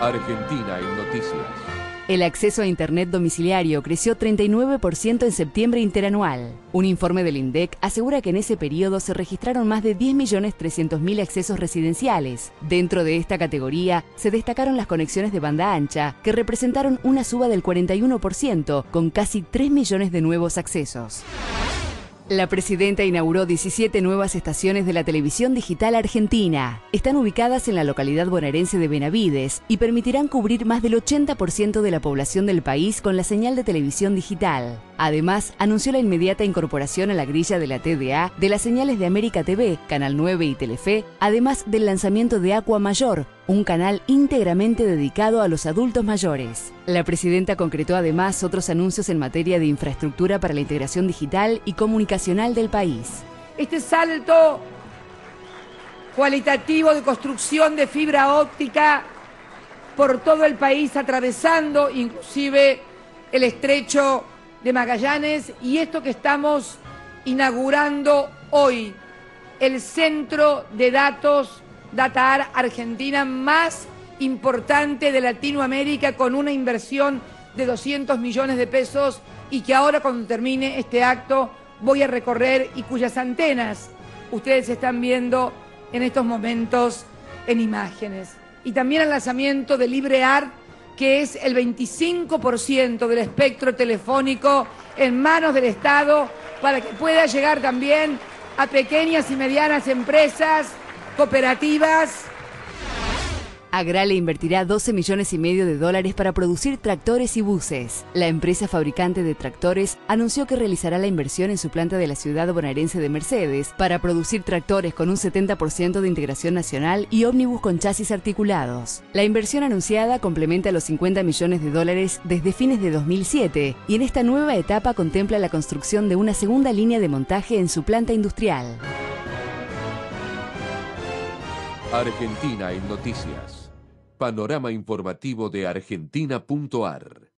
Argentina en noticias. El acceso a Internet domiciliario creció 39% en septiembre interanual. Un informe del INDEC asegura que en ese periodo se registraron más de 10.300.000 accesos residenciales. Dentro de esta categoría se destacaron las conexiones de banda ancha, que representaron una suba del 41%, con casi 3 millones de nuevos accesos. La presidenta inauguró 17 nuevas estaciones de la televisión digital argentina. Están ubicadas en la localidad bonaerense de Benavides y permitirán cubrir más del 80% de la población del país con la señal de televisión digital. Además, anunció la inmediata incorporación a la grilla de la TDA de las señales de América TV, Canal 9 y Telefe, además del lanzamiento de Aqua Mayor, un canal íntegramente dedicado a los adultos mayores. La presidenta concretó además otros anuncios en materia de infraestructura para la integración digital y comunicacional del país. Este salto cualitativo de construcción de fibra óptica por todo el país, atravesando inclusive el estrecho de Magallanes y esto que estamos inaugurando hoy, el centro de datos Datar Argentina más importante de Latinoamérica con una inversión de 200 millones de pesos y que ahora cuando termine este acto voy a recorrer y cuyas antenas ustedes están viendo en estos momentos en imágenes. Y también el lanzamiento de LibreArt, que es el 25% del espectro telefónico en manos del Estado para que pueda llegar también a pequeñas y medianas empresas cooperativas. Agrale invertirá 12 millones y medio de dólares para producir tractores y buses. La empresa fabricante de tractores anunció que realizará la inversión en su planta de la ciudad bonaerense de Mercedes para producir tractores con un 70% de integración nacional y ómnibus con chasis articulados. La inversión anunciada complementa los 50 millones de dólares desde fines de 2007 y en esta nueva etapa contempla la construcción de una segunda línea de montaje en su planta industrial. Argentina en noticias. Panorama informativo de argentina.ar